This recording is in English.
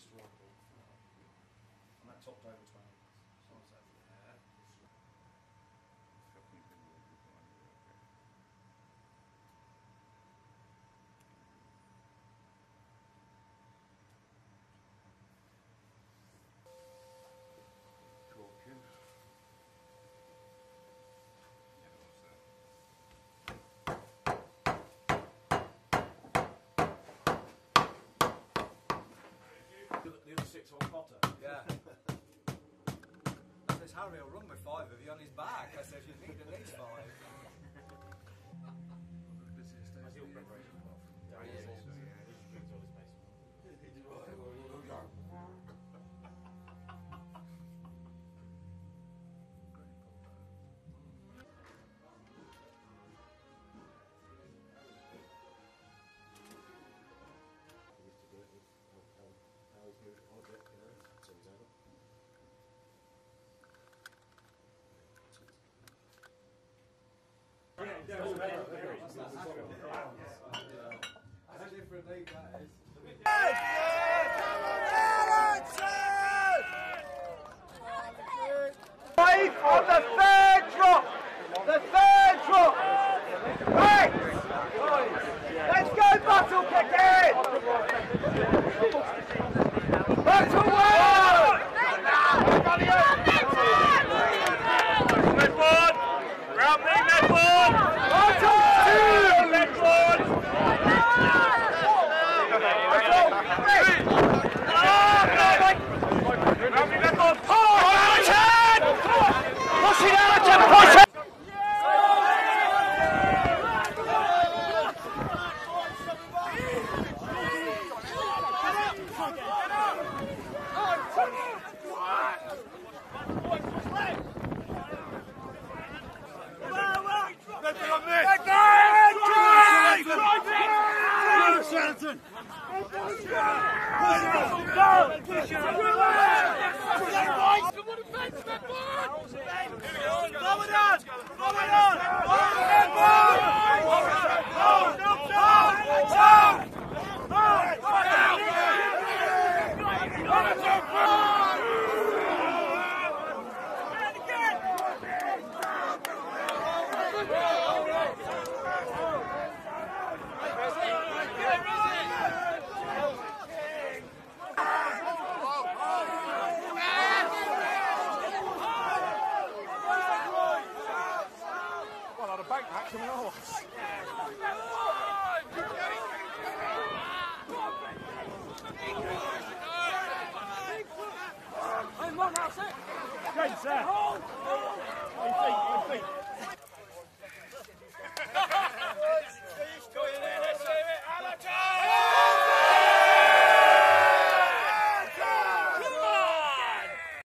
historical. And that topped over 20. The other six on Potter. Yeah. Says, Harry will run with five of you on his back. That's a different league, that is. Push him! Push him! Push him! Banked that coming off. James,